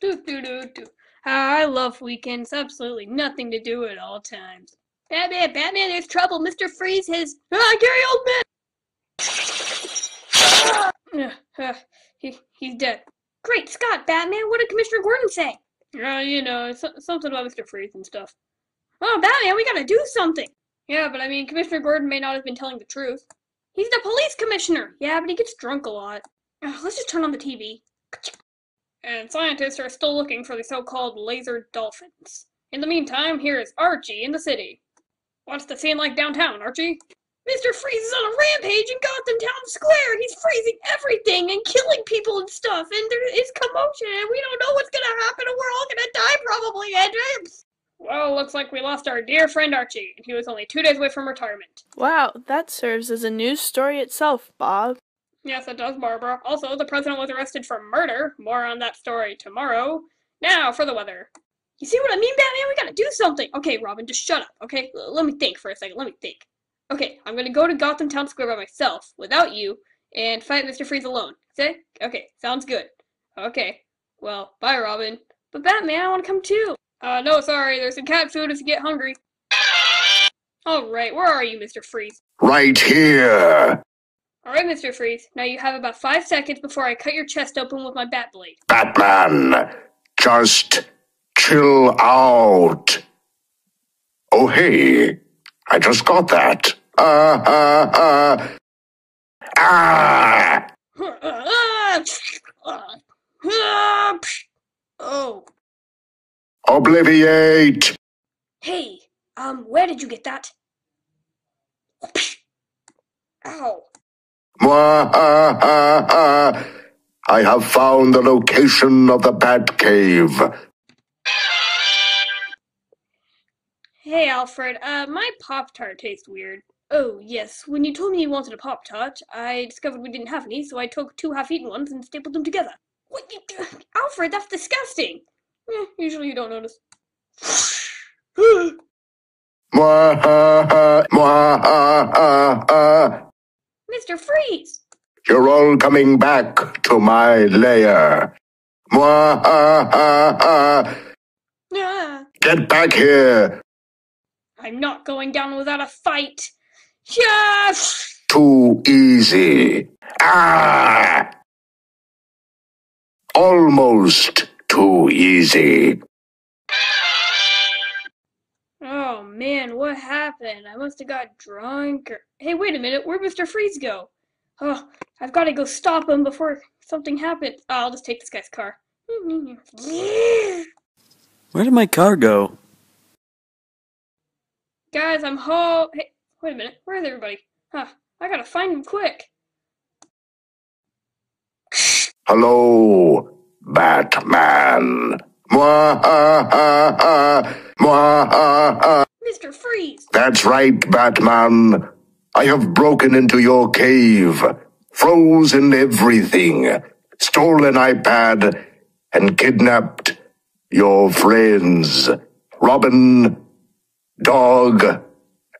Do do do do. I love weekends. Absolutely nothing to do at all times. Batman, Batman, there's trouble. Mr. Freeze has. Ah, Gary Oldman! He, he's dead. Great Scott, Batman, what did Commissioner Gordon say? Uh, you know, so, something about Mr. Freeze and stuff. Oh, Batman, we gotta do something! Yeah, but I mean, Commissioner Gordon may not have been telling the truth. He's the police commissioner! Yeah, but he gets drunk a lot. Let's just turn on the TV. And scientists are still looking for the so-called laser dolphins. In the meantime, here is Archie in the city. What's the scene like downtown, Archie? Mr. Freeze is on a rampage in Gotham Town Square. He's freezing everything and killing people and stuff, and there is commotion, and we don't know what's gonna happen, and we're all gonna die probably, and well, looks like we lost our dear friend Archie, and he was only two days away from retirement. Wow, that serves as a news story itself, Bob. Yes, it does, Barbara. Also, the president was arrested for murder. More on that story tomorrow. Now for the weather. You see what I mean, Batman? We gotta do something. Okay, Robin, just shut up, okay? L- let me think for a second. Let me think. Okay, I'm gonna go to Gotham Town Square by myself, without you, and fight Mr. Freeze alone. Okay? Okay, sounds good. Okay. Well, bye, Robin. But Batman, I wanna come too. Uh, no, sorry. There's some cat food if you get hungry. Alright, where are you, Mr. Freeze? Right here. Alright, Mr. Freeze. Now you have about five seconds before I cut your chest open with my bat blade. Batman, just chill out. Oh, hey, I just got that. Uh, uh, uh. Ah! oh. Obliviate! Hey, um, where did you get that? Ow. Mwah, ah, ah, ah. I have found the location of the Bat Cave. Hey, Alfred, uh, my Pop Tart tastes weird. Oh, yes, when you told me you wanted a Pop Tart, I discovered we didn't have any, so I took two half eaten ones and stapled them together. What? You, Alfred, that's disgusting! Eh, usually you don't notice. Ah, ah, ah, Mr. Freeze! You're all coming back to my lair. Ah, Get back here. I'm not going down without a fight. Yes! Too easy. Ah! Almost too easy. Man, what happened? I must have got drunk or... Hey, wait a minute, where'd Mr. Freeze go? Oh, I've got to go stop him before something happens. Oh, I'll just take this guy's car. Where did my car go? Guys, I'm home. Hey, wait a minute, where's everybody? Huh, I gotta find him quick. Hello, Batman. Mwah, ah, ah, ah. Mwah, That's right, Batman. I have broken into your cave, frozen everything, stolen iPad, and kidnapped your friends, Robin, Dog,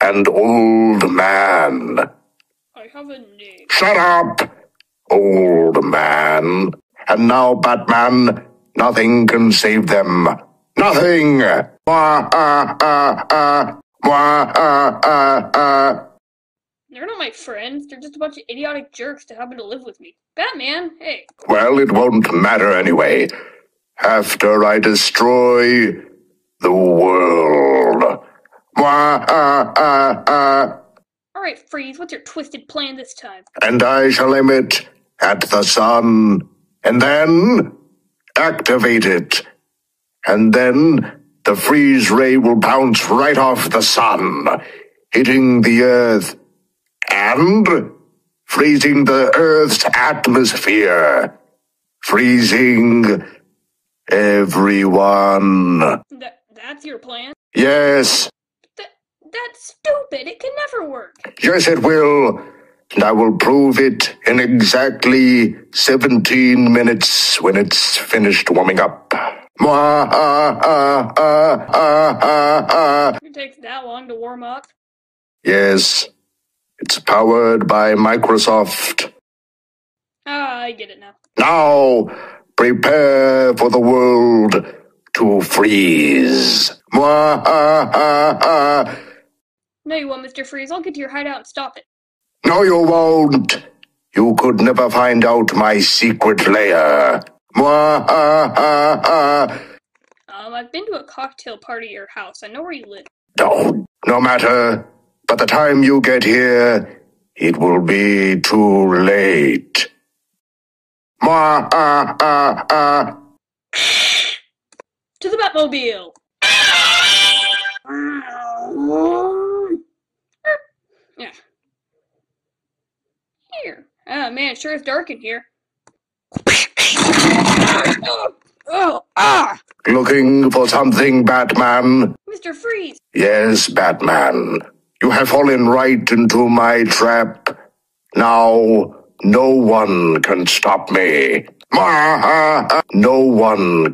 and Old Man. I have a name. Shut up, old man. And now, Batman, nothing can save them. Nothing! Ah, ah, ah, ah. They're not my friends, they're just a bunch of idiotic jerks that happen to live with me. Batman, hey. Well, it won't matter anyway. After I destroy the world. Alright, Freeze, what's your twisted plan this time? And I shall aim it at the sun. And then activate it. And then the freeze ray will bounce right off the sun, hitting the earth and freezing the earth's atmosphere. Freezing everyone. That, that's your plan? Yes, That, that's stupid, it can never work. yes, it will. And I will prove it in exactly 17 minutes when it's finished warming up. It takes that long to warm up. Yes, it's powered by Microsoft. Ah, I get it now. Now, prepare for the world to freeze. No, you won't, Mr. Freeze. I'll get to your hideout and stop it. No, you won't. You could never find out my secret lair. Um, I've been to a cocktail party at your house. I know where you live. No, no matter. By the time you get here, it will be too late. To the Batmobile! yeah. Here. Oh man, it sure is dark in here. Oh, ah! Looking for something, Batman? Mr. Freeze! Yes, Batman. You have fallen right into my trap. Now, no one can stop me. No one.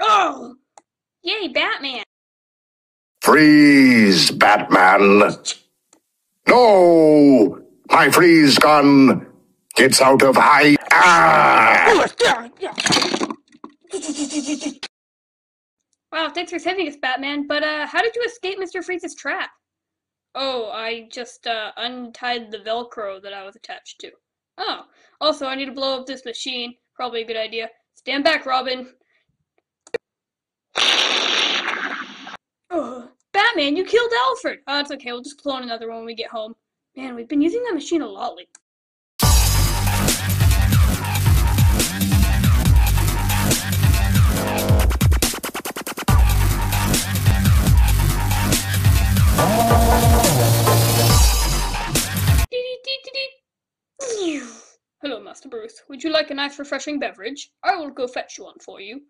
Oh! Yay, Batman! Freeze, Batman. No! My freeze gun. It's out of high. Ah! Wow, thanks for saving us, Batman. But, uh, how did you escape Mr. Freeze's trap? Oh, I just, uh, untied the Velcro that I was attached to. Oh, also, I need to blow up this machine. Probably a good idea. Stand back, Robin. Oh, Batman, you killed Alfred! Oh, it's okay. We'll just clone another one when we get home. Man, we've been using that machine a lot lately. Hello, Master Bruce. Would you like a nice, refreshing beverage? I will go fetch one for you.